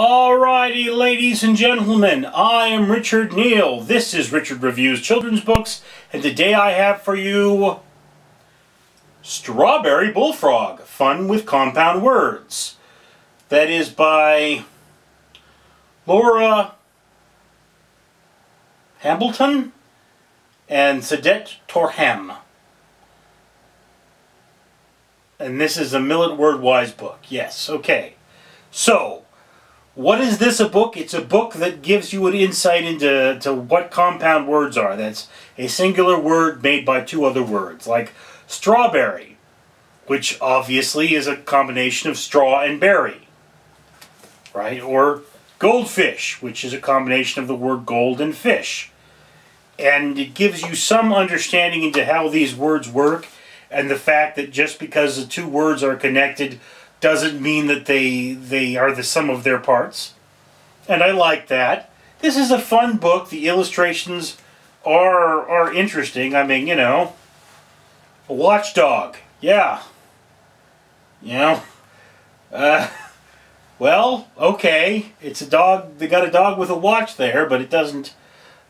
Alrighty, ladies and gentlemen, I am Richard Neal. This is Richard Reviews Children's Books, and today I have for you Strawberry Bullfrog, Fun with Compound Words. That is by Laura Hambleton and Sedat Turhan. And this is a Milet Wordwise book. Yes, okay. So, what is this a book? It's a book that gives you an insight into to what compound words are. That's a singular word made by two other words, like strawberry, which obviously is a combination of straw and berry, right? Or goldfish, which is a combination of the word gold and fish. And it gives you some understanding into how these words work and the fact that just because the two words are connected doesn't mean that they they are the sum of their parts. And I like that. This is a fun book. The illustrations are are interesting. I mean, you know, a watchdog. Yeah. You know, uh, well, okay. It's a dog. They got a dog with a watch there, but it doesn't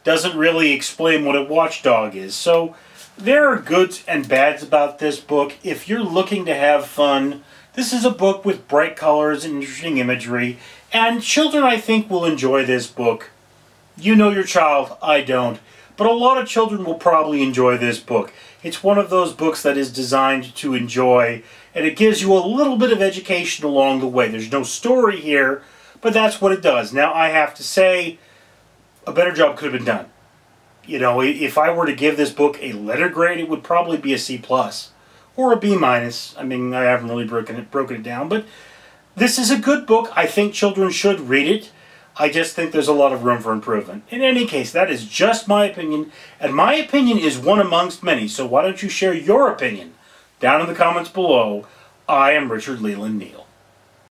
doesn't really explain what a watchdog is. So there are goods and bads about this book. If you're looking to have fun this is a book with bright colors and interesting imagery, and children, I think, will enjoy this book. You know your child, I don't, but a lot of children will probably enjoy this book. It's one of those books that is designed to enjoy, and it gives you a little bit of education along the way. There's no story here, but that's what it does. Now, I have to say, a better job could have been done. You know, if I were to give this book a letter grade, it would probably be a C+. plus or a B minus. I mean, I haven't really broken it broken it down, but this is a good book. I think children should read it. I just think there's a lot of room for improvement. In any case, that is just my opinion, and my opinion is one amongst many, so why don't you share your opinion down in the comments below. I am Richard Leland Neal.